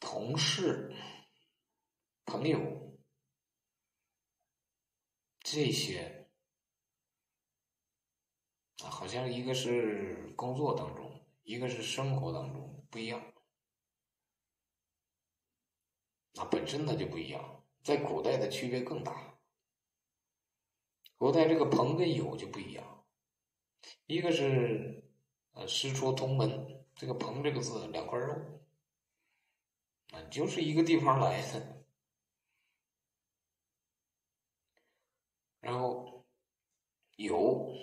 同事、朋友这些，好像一个是工作当中，一个是生活当中不一样。那本身它就不一样，在古代的区别更大。古代这个朋跟友就不一样，一个是呃师出同门，这个朋这个字两块肉，啊就是一个地方来的，然后有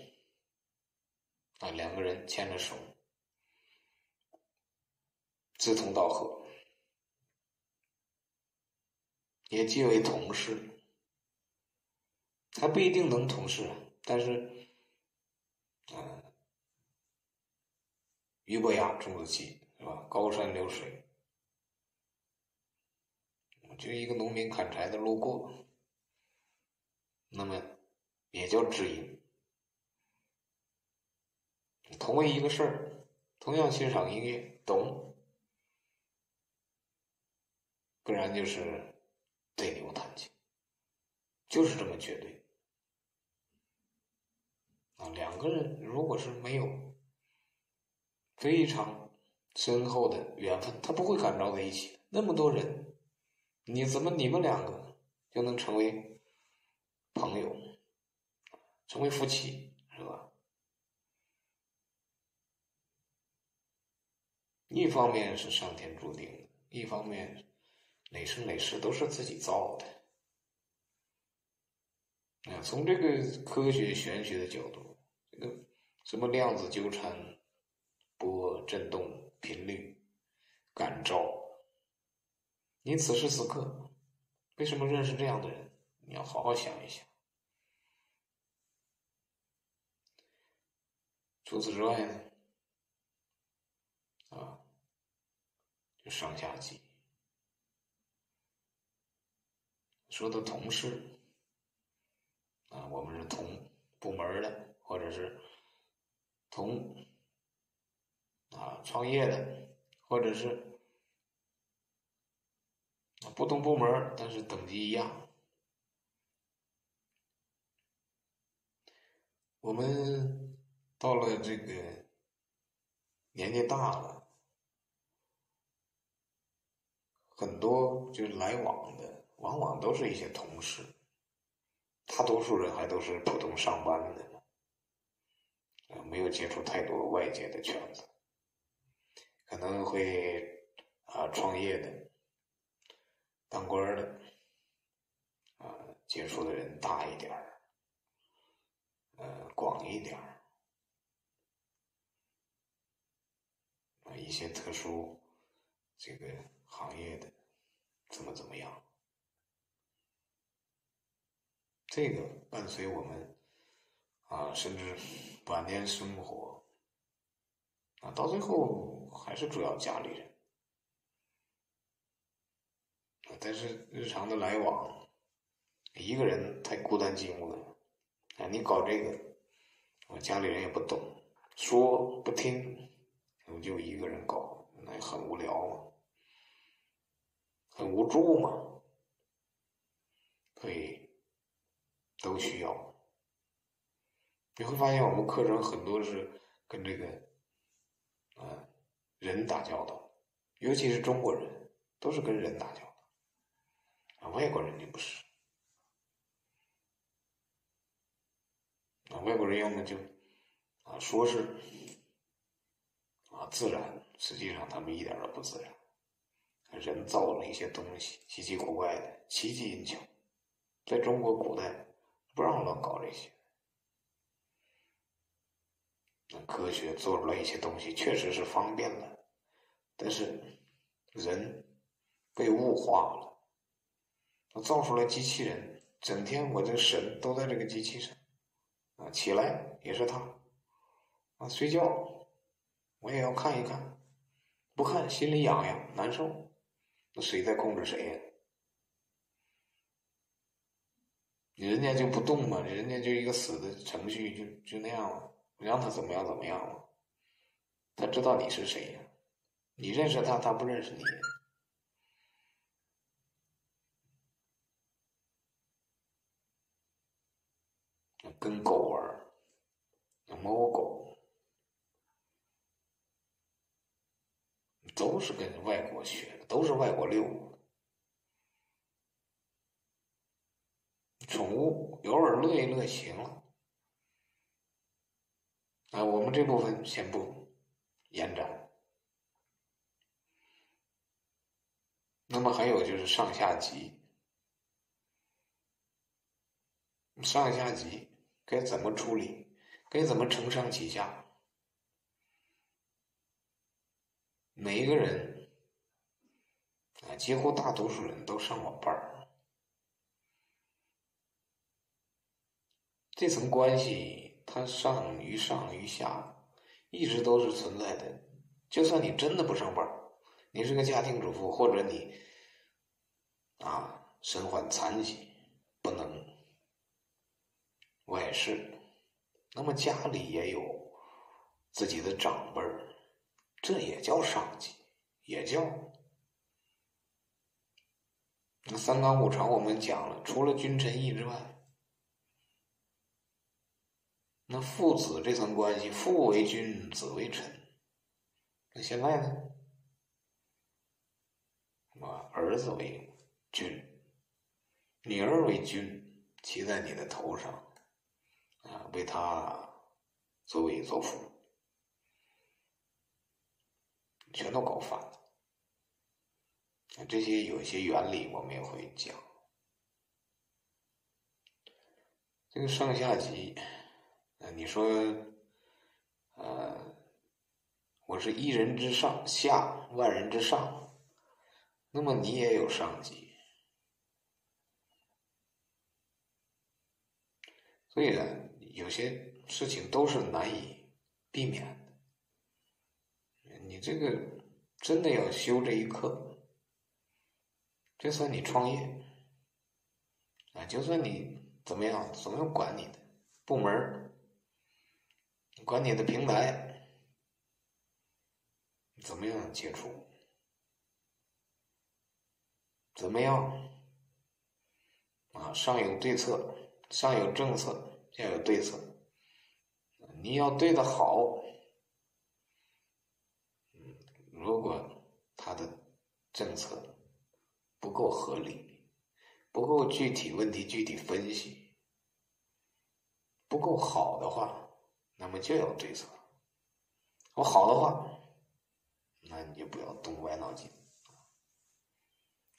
啊两个人牵着手，志同道合。也即为同事，还不一定能同事，但是，嗯，俞伯牙种的气是吧？高山流水，就一个农民砍柴的路过，那么也叫知音。同为一个事儿，同样欣赏音乐，懂，不然就是。对牛弹琴，就是这么绝对啊！两个人如果是没有非常深厚的缘分，他不会感召在一起。那么多人，你怎么你们两个就能成为朋友，成为夫妻，是吧？一方面是上天注定的，一方面。哪生哪世都是自己造的啊！从这个科学玄学的角度，这个什么量子纠缠、波振动、频率感召，你此时此刻为什么认识这样的人？你要好好想一想。除此之外呢？啊，就上下级。说的同事啊，我们是同部门的，或者是同啊创业的，或者是不同部门但是等级一样。我们到了这个年纪大了，很多就是来往的。往往都是一些同事，大多数人还都是普通上班的，没有接触太多外界的圈子，可能会啊创业的、当官的，啊，接触的人大一点儿，呃，广一点儿，啊，一些特殊这个行业的，怎么怎么样？这个伴随我们啊，甚至晚年生活啊，到最后还是主要家里人啊。但是日常的来往，一个人太孤单寂寞了啊。你搞这个，我家里人也不懂，说不听，我就一个人搞，那很无聊嘛，很无助嘛，所以。都需要，你会发现我们课程很多是跟这个啊人打交道，尤其是中国人都是跟人打交道，啊外国人就不是，啊外国人要么就啊说是啊自然，实际上他们一点都不自然，人造了一些东西，奇奇怪怪的，奇技淫巧，在中国古代。不让乱搞这些，那科学做出来一些东西确实是方便了，但是人被物化了，我造出来机器人，整天我这神都在这个机器上，啊，起来也是他，啊，睡觉我也要看一看，不看心里痒痒难受，那谁在控制谁呀？人家就不动嘛，人家就一个死的程序，就就那样了。让他怎么样怎么样了？他知道你是谁呀？你认识他，他不认识你。跟狗玩，猫狗都是跟外国学的，都是外国溜。宠物偶尔乐一乐行了。啊，我们这部分先不延展。那么还有就是上下级，上下级该怎么处理？该怎么承上启下？每一个人啊，几乎大多数人都上过班儿，这层关系它上于上于下，一直都是存在的。就算你真的不上班你是个家庭主妇，或者你啊身患残疾，不能外事，那么家里也有自己的长辈儿，这也叫上级，也叫那三纲五常。我们讲了，除了君臣义之外，那父子这层关系，父为君，子为臣。那现在呢？啊，儿子为君，女儿为君，骑在你的头上，为他作威作福，全都搞反了。这些有些原理我们也会讲。这个上下级，啊，你说，呃，我是一人之上，下万人之上。那么你也有上级，所以呢，有些事情都是难以避免的。你这个真的要修这一课，就算你创业啊，就算你怎么样，总要管你的部门管你的平台，怎么样接触？怎么样？啊，上有对策，上有政策，要有对策。你要对的好，如果他的政策不够合理，不够具体问题具体分析，不够好的话，那么就要对策。我好的话，那你就不要动歪脑筋。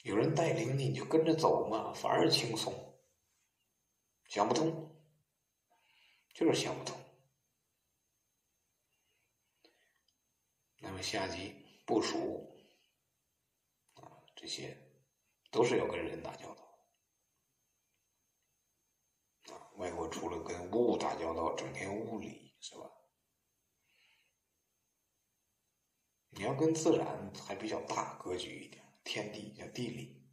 有人带领你，你就跟着走嘛，反而轻松。想不通，就是想不通。那么下级部署啊，这些都是要跟人打交道啊。外国除了跟物打交道，整天物理是吧？你要跟自然还比较大格局一点。天地叫地理，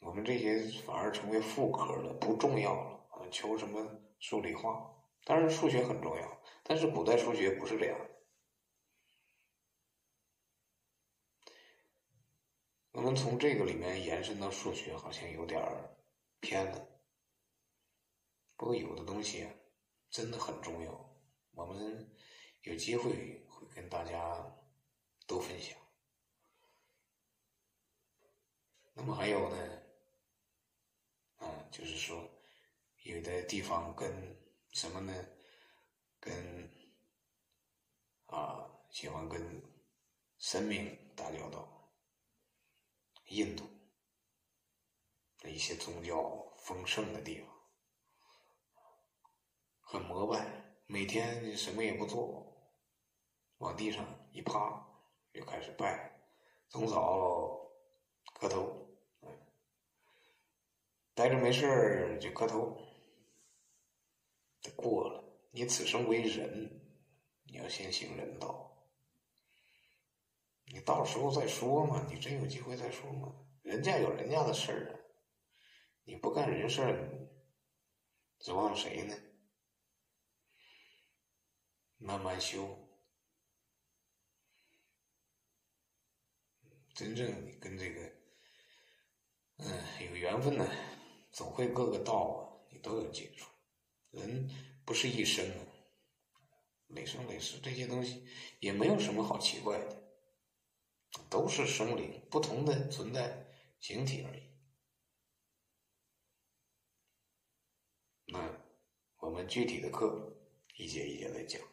我们这些反而成为副科了，不重要了啊！求什么数理化？当然数学很重要，但是古代数学不是这样。我们从这个里面延伸到数学，好像有点偏了。不过有的东西真的很重要，我们有机会会跟大家都分享。那么还有呢，啊，就是说，有的地方跟什么呢？跟啊，喜欢跟神明打交道。印度的一些宗教丰盛的地方，很膜拜，每天什么也不做，往地上一趴就开始拜，从早磕头。待着没事就磕头，过了。你此生为人，你要先行人道。你到时候再说嘛，你真有机会再说嘛。人家有人家的事儿啊，你不干人事儿，指望谁呢？慢慢修，真正你跟这个，嗯，有缘分呢。总会各个道啊，你都有接触。人不是一生啊，累生累世这些东西也没有什么好奇怪的，都是生灵，不同的存在形体而已。那我们具体的课一节一节来讲。